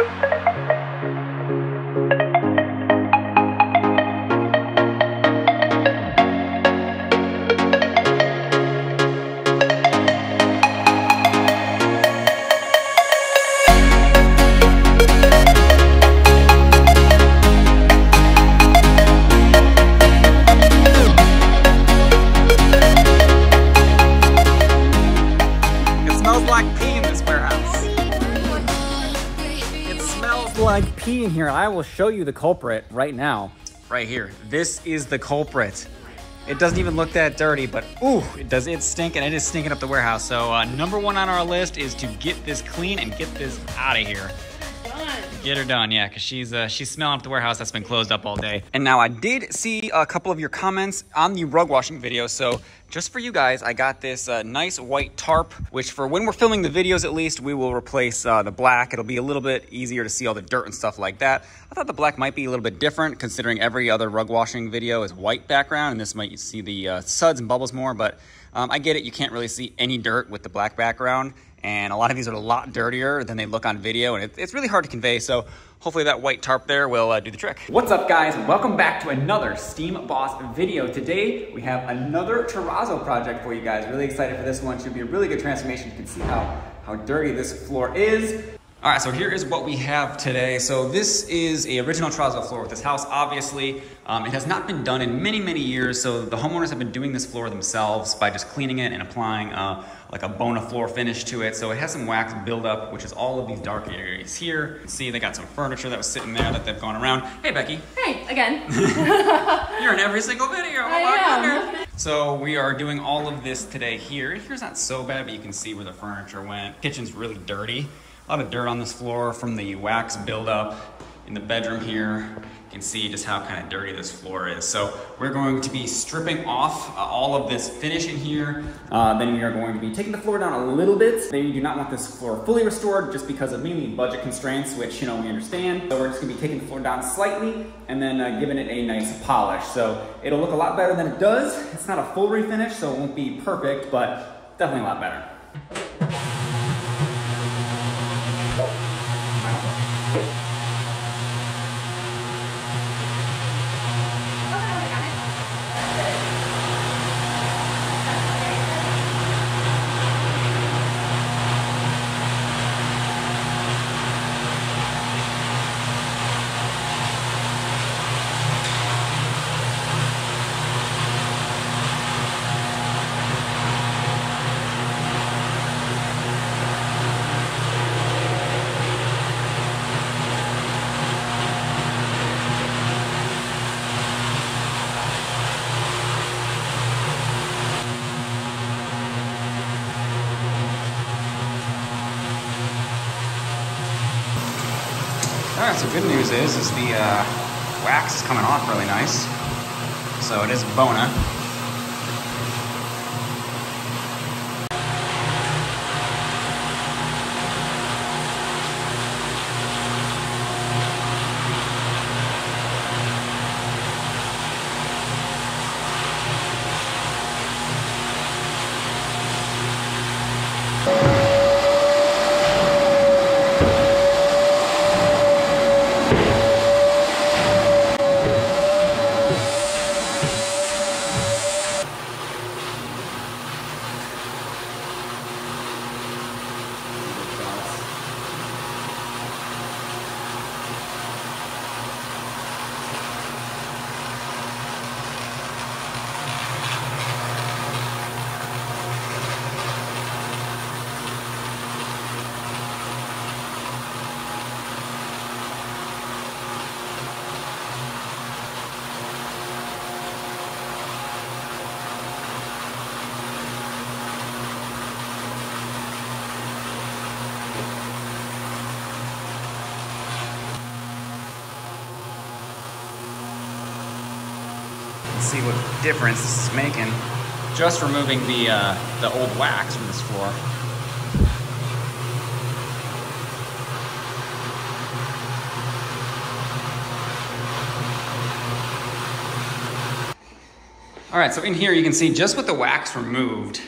It pee in here. I will show you the culprit right now. Right here. This is the culprit. It doesn't even look that dirty, but ooh, it does. it It's stinking. It is stinking up the warehouse. So uh, number one on our list is to get this clean and get this out of here. Get her done, yeah, because she's uh, she's smelling up the warehouse that's been closed up all day. And now I did see a couple of your comments on the rug washing video, so just for you guys, I got this uh, nice white tarp, which for when we're filming the videos at least, we will replace uh, the black. It'll be a little bit easier to see all the dirt and stuff like that. I thought the black might be a little bit different, considering every other rug washing video is white background, and this might see the uh, suds and bubbles more, but um, I get it, you can't really see any dirt with the black background and a lot of these are a lot dirtier than they look on video and it, it's really hard to convey so hopefully that white tarp there will uh, do the trick. What's up guys? Welcome back to another steam boss video. Today we have another terrazzo project for you guys. Really excited for this one. Should be a really good transformation. You can see how how dirty this floor is all right, so here is what we have today. So this is a original terrazzo floor with this house. Obviously, um, it has not been done in many, many years. So the homeowners have been doing this floor themselves by just cleaning it and applying uh, like a Bona floor finish to it. So it has some wax buildup, which is all of these dark areas here. See they got some furniture that was sitting there that they've gone around. Hey, Becky. Hey, again. You're in every single video. I am. So we are doing all of this today here. Here's not so bad, but you can see where the furniture went. Kitchen's really dirty. A lot of dirt on this floor from the wax buildup in the bedroom here. You can see just how kind of dirty this floor is. So we're going to be stripping off uh, all of this finish in here. Uh, then we are going to be taking the floor down a little bit. They do not want this floor fully restored just because of mainly budget constraints, which you know we understand. So we're just gonna be taking the floor down slightly and then uh, giving it a nice polish. So it'll look a lot better than it does. It's not a full refinish, so it won't be perfect, but definitely a lot better. All right, so good news is, is the uh, wax is coming off really nice. So it is Bona. See what difference this is making. Just removing the uh, the old wax from this floor. All right, so in here you can see just with the wax removed,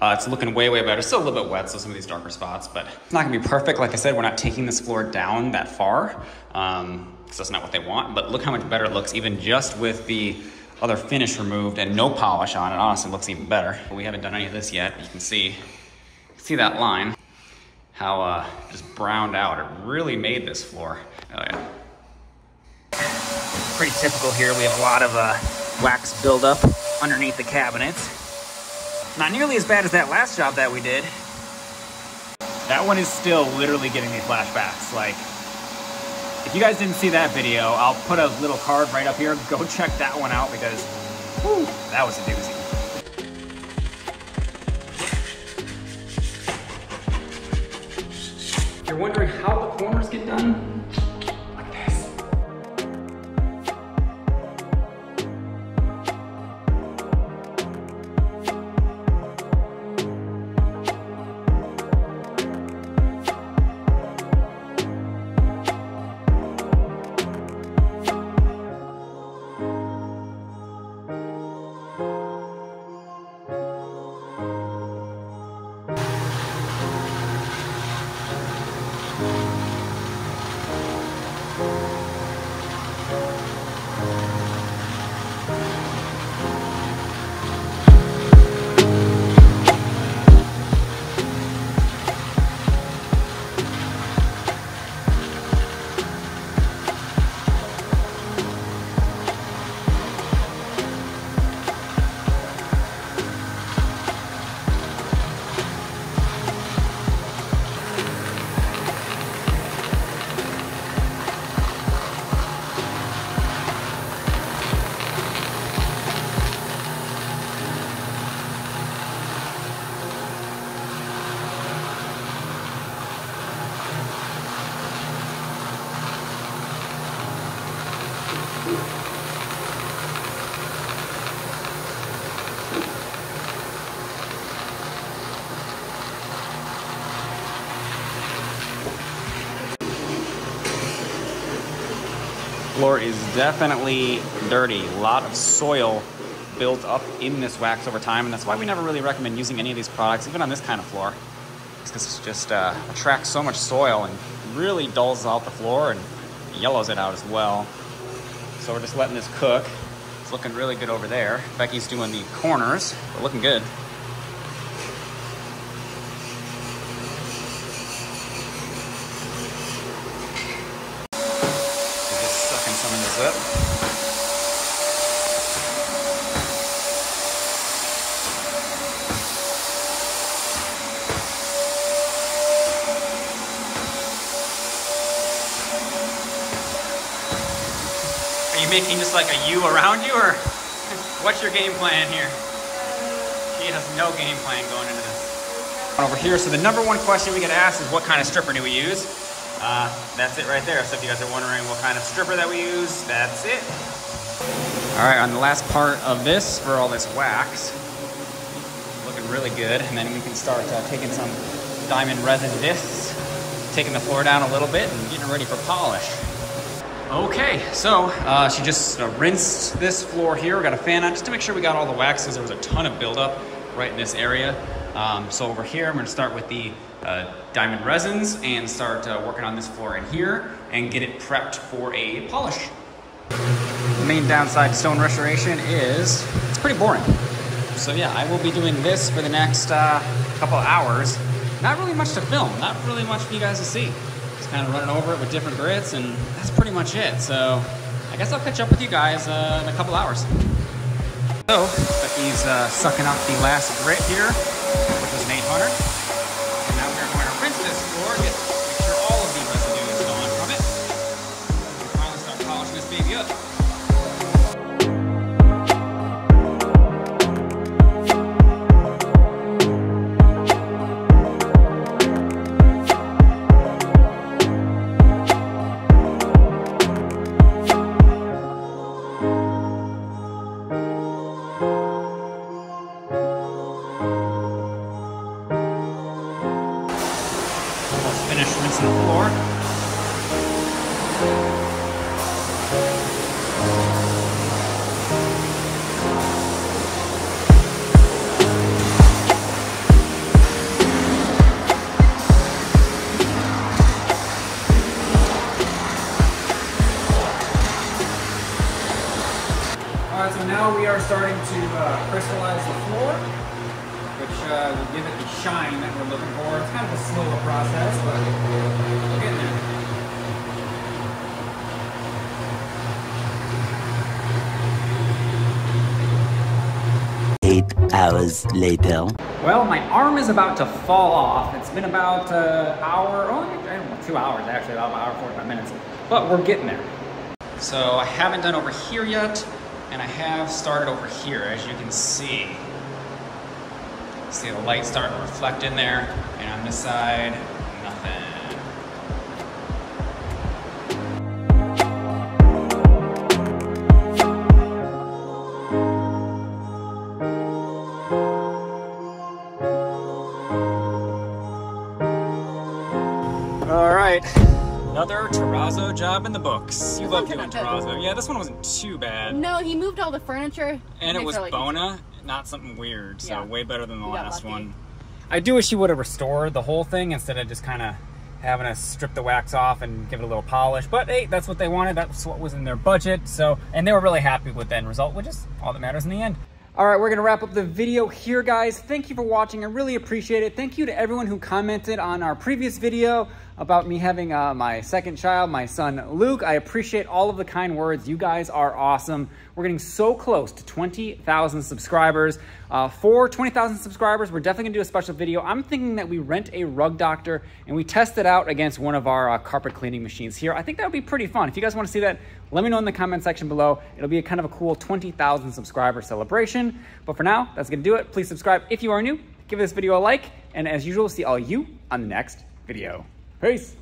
Uh, it's looking way, way better. Still a little bit wet, so some of these darker spots, but it's not gonna be perfect. Like I said, we're not taking this floor down that far, um, because that's not what they want, but look how much better it looks, even just with the other finish removed and no polish on it. Honestly, looks even better. We haven't done any of this yet. You can see, see that line, how uh, just browned out. It really made this floor. Oh yeah. Pretty typical here. We have a lot of uh, wax buildup underneath the cabinets. Not nearly as bad as that last job that we did. That one is still literally giving me flashbacks. Like, if you guys didn't see that video, I'll put a little card right up here. Go check that one out because, whew, that was a doozy. You're wondering how floor is definitely dirty. A lot of soil built up in this wax over time, and that's why we never really recommend using any of these products, even on this kind of floor. Because it just uh, attracts so much soil and really dulls out the floor and yellows it out as well. So we're just letting this cook. It's looking really good over there. Becky's doing the corners, but looking good. up. Are you making just like a U around you or what's your game plan here? She has no game plan going into this. Over here, so the number one question we get asked is what kind of stripper do we use? Uh, that's it right there. So if you guys are wondering what kind of stripper that we use, that's it. All right, on the last part of this for all this wax, looking really good. And then we can start uh, taking some diamond resin discs, taking the floor down a little bit and getting ready for polish. Okay, so uh, she just uh, rinsed this floor here. We got a fan on just to make sure we got all the waxes. There was a ton of buildup right in this area. Um, so over here, I'm gonna start with the uh, diamond resins and start uh, working on this floor in here and get it prepped for a polish. The main downside to stone restoration is it's pretty boring. So yeah, I will be doing this for the next uh, couple hours. Not really much to film, not really much for you guys to see. Kind of running over it with different grits and that's pretty much it. So I guess I'll catch up with you guys uh, in a couple hours. So, Becky's uh, sucking up the last grit here now we are starting to uh, crystallize the floor, which uh, will give it the shine that we're looking for. It's kind of a slower process, but we're getting there. Eight hours later. Well, my arm is about to fall off. It's been about an hour, oh, two hours actually, about an hour, 45 minutes. But we're getting there. So I haven't done over here yet, and I have started over here, as you can see. See the light starting to reflect in there, and on this side, another terrazzo job in the books. You love doing terrazzo. Yeah, this one wasn't too bad. No, he moved all the furniture. And it was our life Bona, not something weird, so Yeah. way better than the We got last one. I do wish he would have restored the whole thing instead of just kind of having us strip the wax off and give it a little polish. But hey, that's what they wanted. That's what was in their budget. So, and they were really happy with the end result, which is all that matters in the end. All right, we're gonna wrap up the video here, guys. Thank you for watching. I really appreciate it. Thank you to everyone who commented on our previous video about me having uh, my second child, my son Luke. I appreciate all of the kind words. You guys are awesome. We're getting so close to 20,000 subscribers. Uh, for 20,000 subscribers, we're definitely gonna do a special video. I'm thinking that we rent a rug doctor and we test it out against one of our uh, carpet cleaning machines here. I think that would be pretty fun. If you guys wanna see that, let me know in the comment section below. It'll be a kind of a cool 20,000 subscriber celebration. But for now, that's gonna do it. Please subscribe if you are new. Give this video a like. And as usual, see all you on the next video. Peace.